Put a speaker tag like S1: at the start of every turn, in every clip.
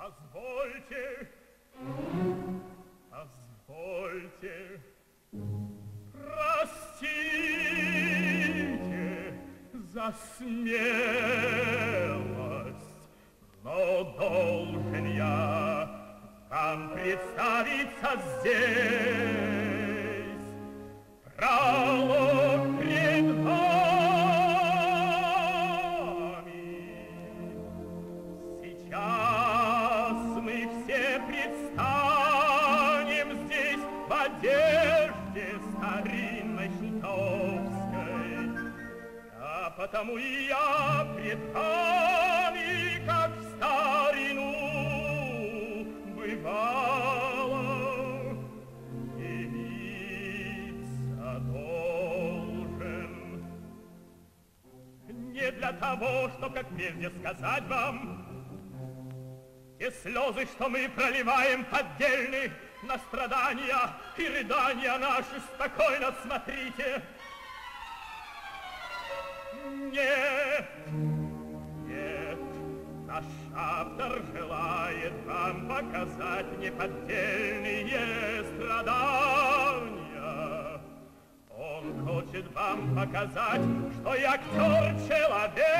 S1: Позвольте, позвольте, простите за смелость, но должен я вам представиться здесь. Потому и я пред вами, как в старину, бывало, явиться должен. Не для того, чтоб, как прежде, сказать вам, те слезы, что мы проливаем, поддельны на страдания и рыдания наши, спокойно смотрите. Нет, нет, наш автор желает вам показать неподдельные страдания. Он хочет вам показать, что я актер-человек.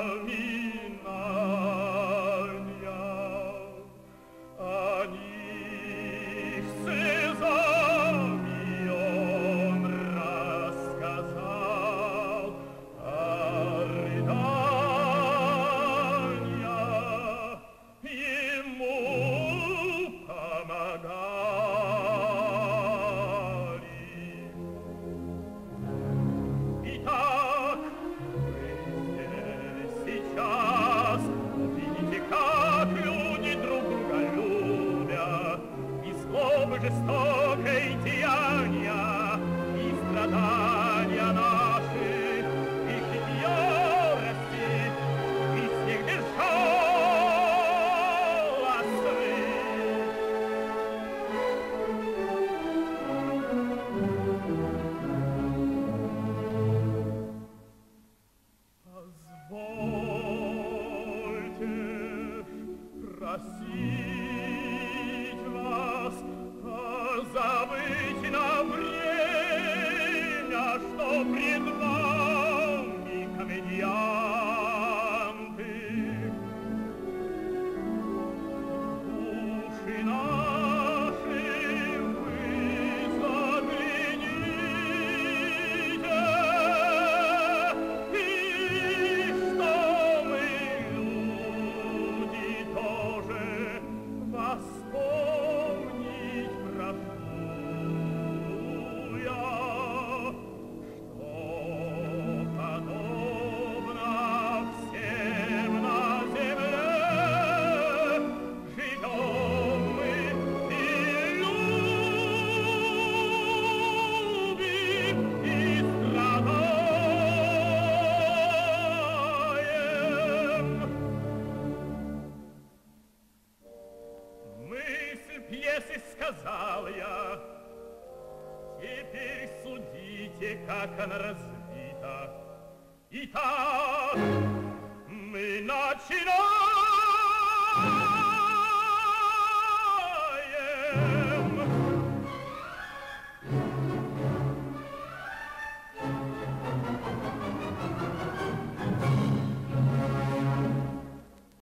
S1: Мысль пьесы сказал я, теперь судите, как она развита. Итак, мы начинаем!